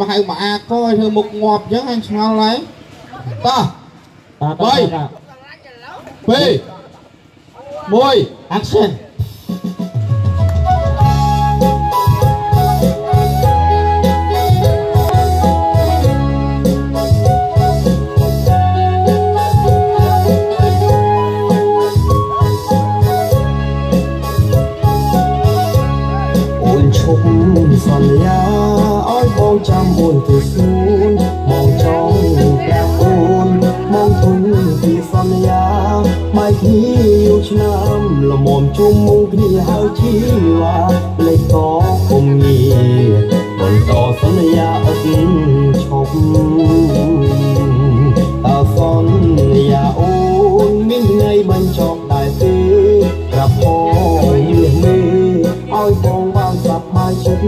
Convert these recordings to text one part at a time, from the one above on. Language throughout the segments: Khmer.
មកហៅមកអាកឲ្យធ្វើមុខងាប់អញ្ចឹងអញឆ្ងល់ហើយតោះបាទបីបាទ2 1 action អូនឈប់សន្យាឲ្យបង ចាំអូនទៅសួនបងចង់ប្រាប់អូនមកទុនពីសន្យាមកគ្នាយូរឆ្នាំលំមជុំមុំគ្នាហើយជីវ៉ាលេខក៏គុំងារបន្តសន្យាអត់ឈប់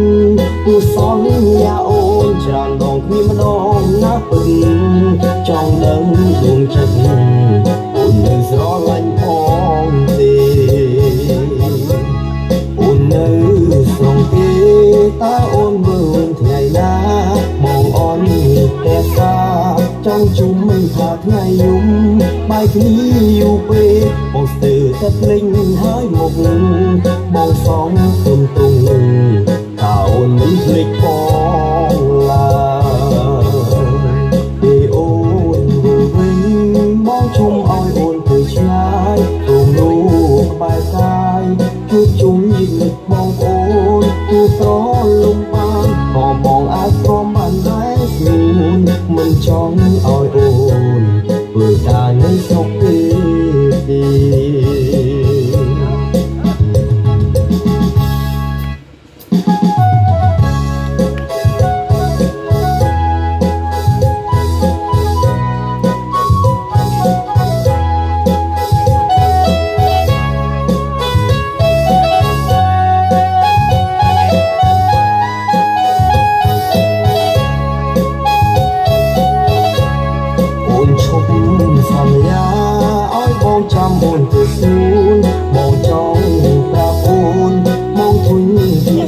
បាយចិត្តគូសន្យាអូនច្រើនដងគ្នាម្ដងណាពឹងចង់នឹងដួងចិត្តអូននៅស្រឡាញ់ផងទេអូននៅស្រងទេតើអូនមើលវិញថ្ងៃណាបងអនតែសាចង់ជុំមិនថាថ្ងៃយំបាយគ្នាយូរពេកបងស្ទើរតែភ្លេចហើយមកបងសងទុំទុំតើ អូនមិនភ្លេចបងឡើយពេលអូនមើលវិញបងជុំឲ្យអូនទៅឆ្ងាយទូនោះក្បែរកាយជួបជុំយឹកនឹកបងអូនទូត្រលំបានក៏បងអាច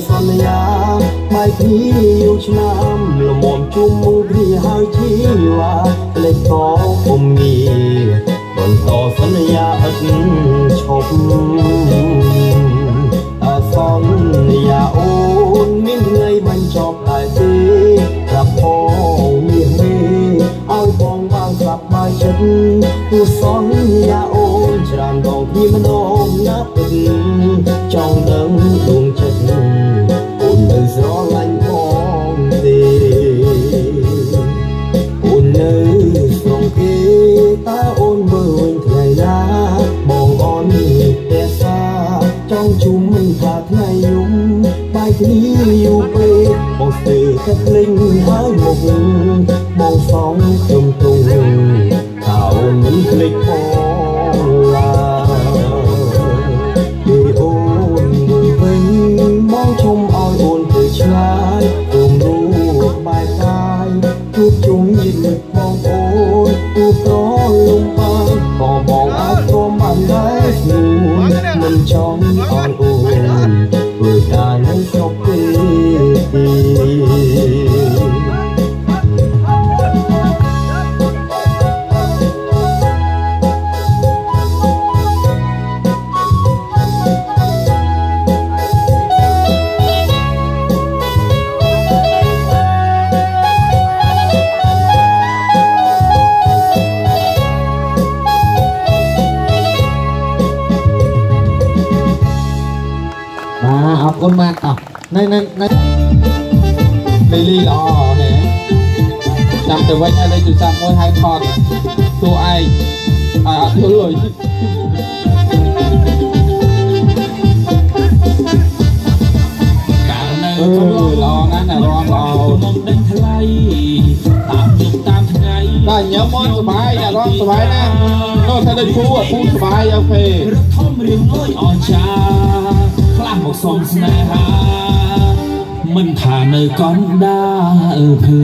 សន្យាបាយគ្នាយូរឆ្នាំលំមជុំមុំគ្នាហើយជីវ៉ាផ្លេចក៏ពុំងារបន្តសន្យាឥតឈប់អសន្យាអូនមានថ្ងៃបញ្ចប់ដែរទេប្រាប់ផងមានមេឲ្យបងបានស្លាប់បាយចិត្តគូសន្យាអូនច្រើនដងគ្នាម្ដងណាស់ពិតចង់ដឹងដួងចិត្ត ស្ទើ បាទអរគុណបាទតោះនៅនៅនៅលីលីល្អហេចាំទៅវិញឲ្យលេខទូរស័ព្ទមួយហៅថតតួឯងឲ្យអត់យល់លុយកាលនៅអឺល្អណាស់ណាស់រំល្អមកដេញថ្លៃតាមយប់តាមថ្ងៃដល់ញ៉ាំមកសុបាយអារម្មណ៍សុបាយណាស់នោះថាដូចពូអាពូសុបាយអូខេរត់ធំរៀងលួយអស្ចារ្យ ខ្លះមកសុំស្នេហាមិនថានៅកណ្ដាលភឿ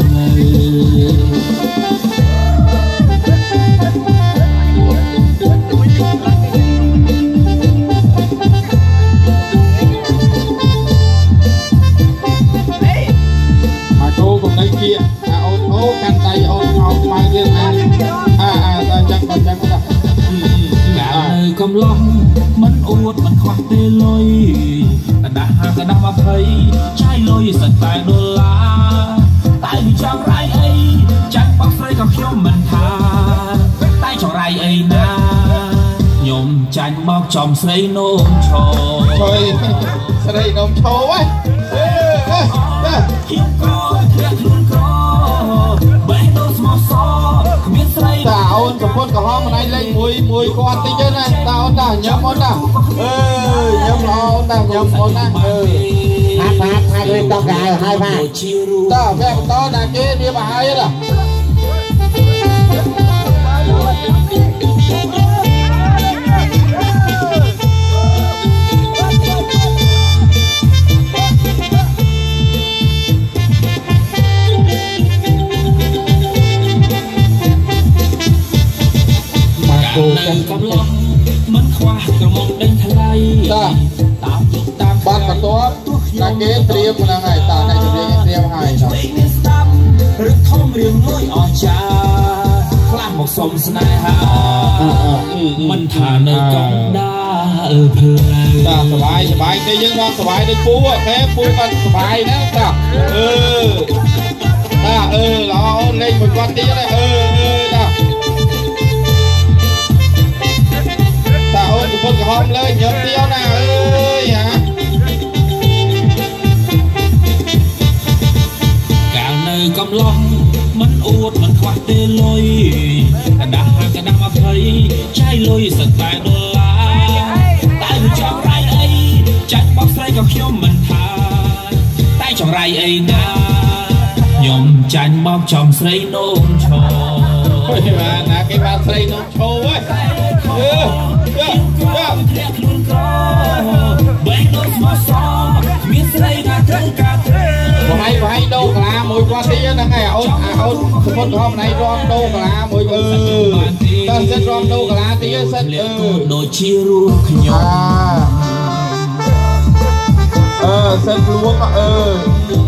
ន ចាញ់មកចំស្រីនោមឈរជួយស្រីនំឈោហ៎អឺអឺខ្ញុំក៏ធ្លាក់ខ្លួនក្របេះដូងស្មោះសរគ្មានស្រីតាអូនប្រពន្ធកំហំម្ដាយលេខមួយមួយគាត់តិចទៅណាតាអូនតាញ៉ាំអូនតាអឺញ៉ាំល្អអូនតាញ៉ាំអូនណាអឺហាត់ហាត់ហាត់លេងតោះកៅហើយបាទជារូបតាវគ្គបន្តណាគេវាបហើយតា មកសុំស្នេហាមិនថានៅកណ្ដាលផ្លូវ តាសบายសบายទេយើងបានសบายដូចពូទេពូគាត់សบายណាតាអឺតាអឺល្អអូនលេងមួយគាត់ទៀតអឺអឺតាតាអូនប្រពន្ធកំហំលើញឹមទៀវណាអើយហា កាលនៅកំឡុងមិន អួតមិនខ្វះទេលុយកដាស់ហាកដាស់20ចាយលុយសិតតែដុល្លារតែវាចង់រៃអីចាច់បោះស្រីក៏ខ្ញុំមិនថាតែចង់រៃអីណាខ្ញុំចាញ់មកចំស្រីនោមឈរអើយបានណាគេបានស្រីនំឈោហ៎អឺយ៉ាយ៉ាធ្លាក់ខ្លួនក្របេះដូងស្មោះសរគ្មានស្រីណាត្រូវការទេ បងឯងបងឯងដូរកាឡាមួយគាត់ទៀតហ្នឹងហើយអូនអាអូនសមុទ្រកំហំណៃរំដូរកាឡាមួយអឺតើសិតរំដូរកាឡាទៀតសិតធ្លាអឺក់ខ្លួនដូចជារូបខ្ញុំអាអឺសិនលួងក៏អឺ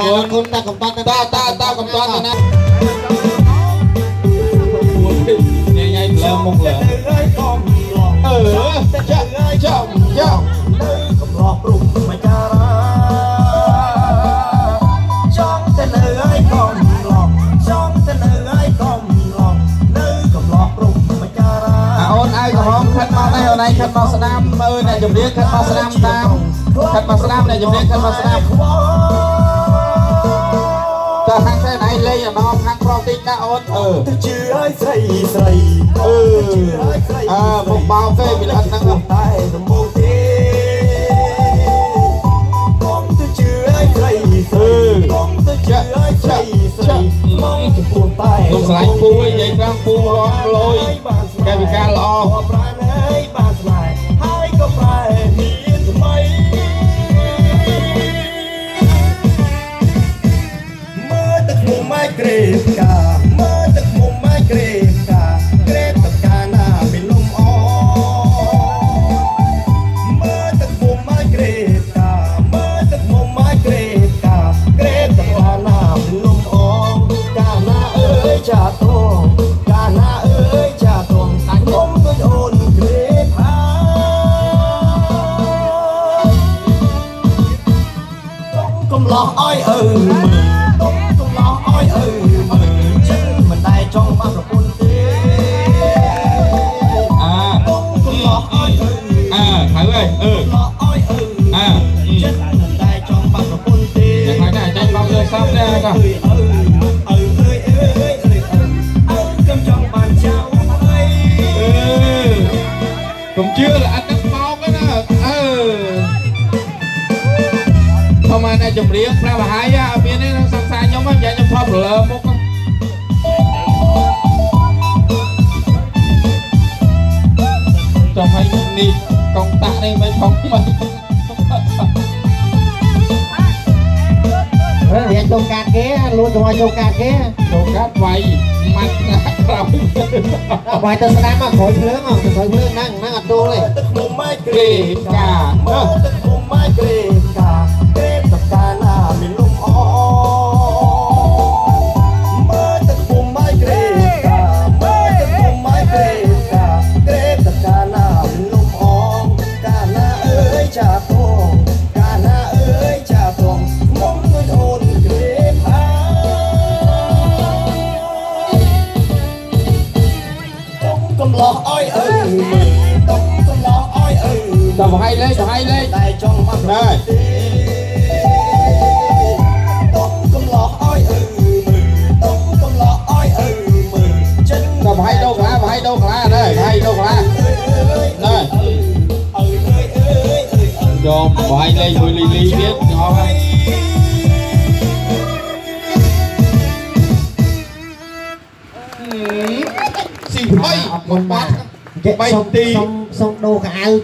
បាទអអររគុគុណណតាកំតត់តាតាតាកំតាត់ទៅណាញ៉ៃញ៉ៃលើមុខលើអឺចាចាចាចានៅកំឡោះព្រំមិនចារាចង់ទៅនៅឲ្យកំឡោះចង់ទៅនៅឲ្យកំឡោះនៅកំឡោះព្រំមិនចារាអាអូនអាយកំហំខិតមកនេះអូនឯងខិតមកស្ដាំអើអ្នកជំនាញខិតមកស្ដាំតាមខិតមកស្ដាំអ្នកជំនាញខិតមកស្ដាំ តើខាងស្រីណៃលេងអាណោខាងប្រុសតិចណាអូនអឺទៅជឿឲ្យស្រីស្រីអឺអើមកបោកទេពីលិតហ្នឹងតែដំបូងទេកុំទៅជឿឲ្យស្រីស្រីកុំទៅជឿឲ្យស្រីស្រីមកចំពោះតែលោកស្រឡាញ់ពូឯងនិយាយខាងពូរត់លយកាយវិការល្អប្រែហើយបាន អឺអើយអឺអាចិត្តតែចង់បាក់ប្រពន្ធទេយ៉ាងណាចាញ់បាក់លើសាប់ទេអើយអើយអើយអើយអើយអើយអើយខ្ញុំចង់បានចៅអើយខ្ញុំជឿល្អិតទឹកមកណាអើធម្មតាចម្រៀងប្រាប់ហើយអាមាននេះសង្សារខ្ញុំហ្នឹងយ៉ាខ្ញុំថតប្រឡើមុខហ្នឹងទៅហើយនេះ កងតាក់នេះមិនផងមករើរៀនចូលកាតគេលួចកុំឲ្យចូលកាតគេចូលកាតវាយម៉ាត់ណាក្រោយវាយទៅស្ដាប់មកក្រោយភ្លើងទៅក្រោយភ្លើងហ្នឹងហ្នឹងអត់ទូលទេទឹកមុំម៉ៃក្រេកាមកទឹកមុំម៉ៃក្រេកា phải đâu khá phải đâu khá đây phải đâu khá đây. Cho phải đây vui ly ly biết ngon không ừ. xì bay một bát bay tì xong đô đồ